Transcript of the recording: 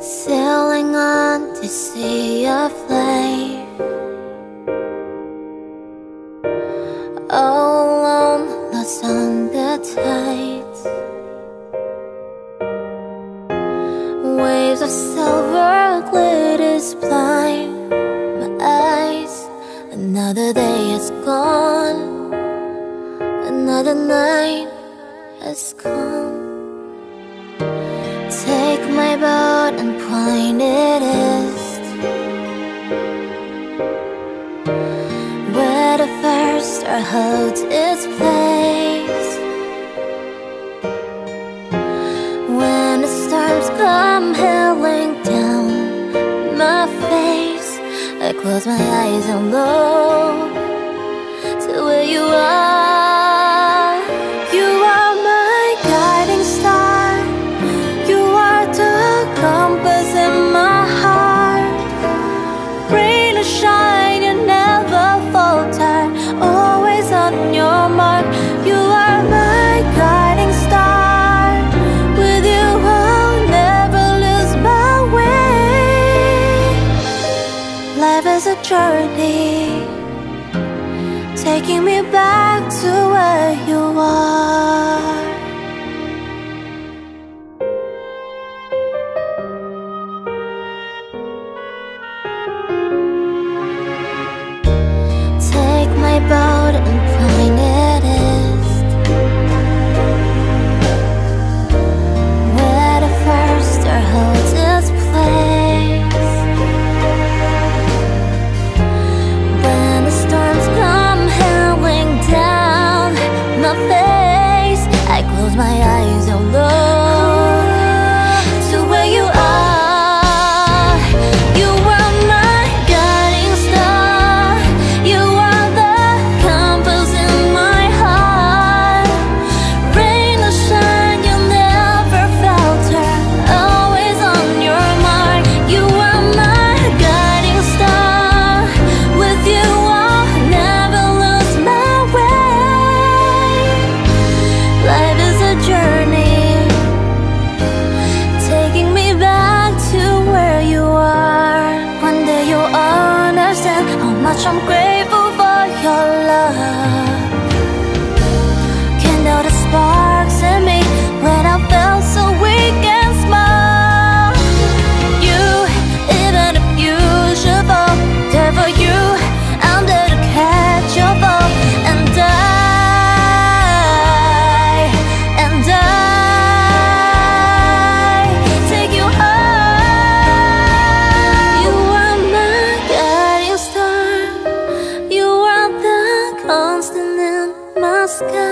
Sailing on the sea of flame All alone, lost on the tides. Waves of silver glitter blind. Another day has gone. Another night has come. Take my boat and point it east. Where the first star holds its place When the storms come Close my eyes and look To where you are. journey Taking me back to where you are. much I'm grateful for your love. Kindle the sparks in me when I sky